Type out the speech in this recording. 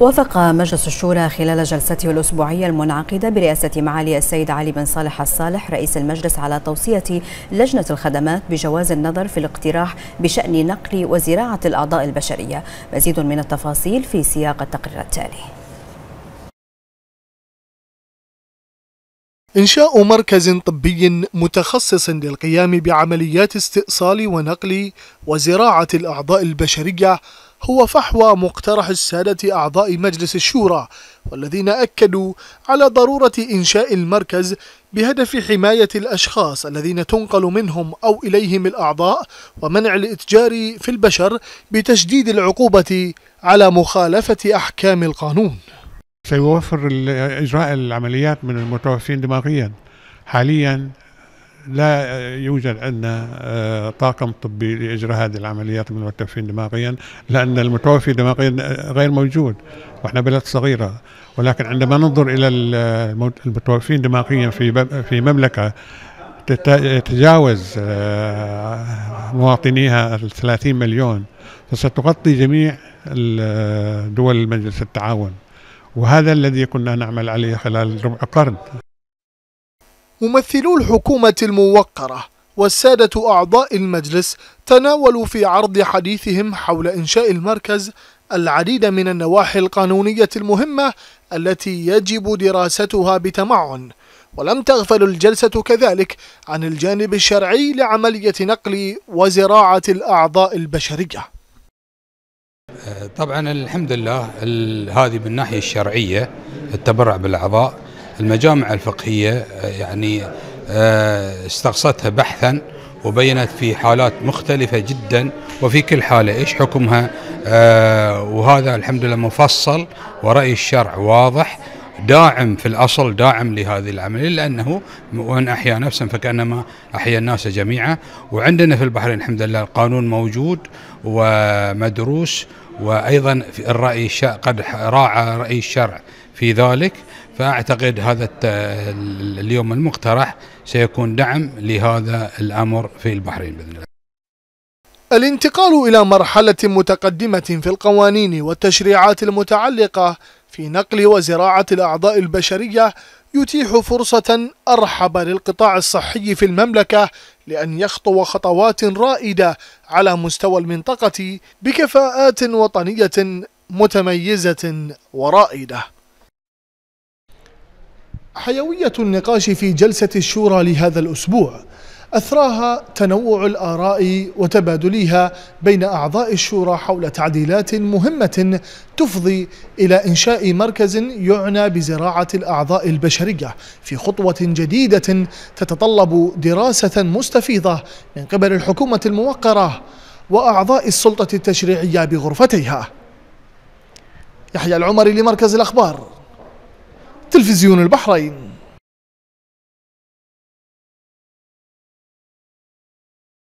وافق مجلس الشورى خلال جلسته الأسبوعية المنعقدة برئاسة معالي السيد علي بن صالح الصالح رئيس المجلس على توصية لجنة الخدمات بجواز النظر في الاقتراح بشأن نقل وزراعة الأعضاء البشرية. مزيد من التفاصيل في سياق التقرير التالي. إنشاء مركز طبي متخصص للقيام بعمليات استئصال ونقل وزراعة الأعضاء البشرية هو فحوى مقترح السادة أعضاء مجلس الشورى والذين أكدوا على ضرورة إنشاء المركز بهدف حماية الأشخاص الذين تنقل منهم أو إليهم الأعضاء ومنع الإتجار في البشر بتشديد العقوبة على مخالفة أحكام القانون. سيوفر إجراء العمليات من المتوفين دماغيا. حاليا لا يوجد عندنا آه، طاقم طبي لإجراء هذه العمليات من المتوفين دماغيا لأن المتوفي دماغيا غير موجود. وإحنا بلد صغيرة. ولكن عندما ننظر إلى المتوفين دماغيا في في مملكة تتجاوز آه، مواطنيها ال 30 مليون فستغطي جميع دول مجلس التعاون. وهذا الذي كنا نعمل عليه خلال ربع قرن. ممثلو الحكومة الموقرة والسادة أعضاء المجلس تناولوا في عرض حديثهم حول إنشاء المركز العديد من النواحي القانونية المهمة التي يجب دراستها بتمعن. ولم تغفل الجلسة كذلك عن الجانب الشرعي لعملية نقل وزراعة الأعضاء البشرية. طبعا الحمد لله هذه من الناحية الشرعية التبرع بالأعضاء. المجامع الفقهية يعني آه، استقصتها بحثا وبينت في حالات مختلفة جدا. وفي كل حالة إيش حكمها؟ آه، وهذا الحمد لله مفصل ورأي الشرع واضح. داعم في الأصل داعم لهذه العملية لأنه ومن أحيا نفسا فكأنما أحيا الناس جميعا. وعندنا في البحرين الحمد لله القانون موجود ومدروس وأيضا الرأي قد راعى رأي الشرع في ذلك. فأعتقد هذا اليوم المقترح سيكون دعم لهذا الأمر في البحرين بإذن الله. الانتقال إلى مرحلة متقدمة في القوانين والتشريعات المتعلقة في نقل وزراعة الأعضاء البشرية يتيح فرصة أرحب للقطاع الصحي في المملكة لأن يخطو خطوات رائدة على مستوى المنطقة بكفاءات وطنية متميزة ورائدة. حيوية النقاش في جلسة الشورى لهذا الأسبوع أثراها تنوع الآراء وتبادلها بين أعضاء الشورى حول تعديلات مهمة تفضي إلى إنشاء مركز يعنى بزراعة الأعضاء البشرية في خطوة جديدة تتطلب دراسة مستفيضة من قبل الحكومة الموقرة وأعضاء السلطة التشريعية بغرفتيها. يحيى العمري لمركز الأخبار تلفزيون البحرين.